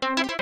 Thank you.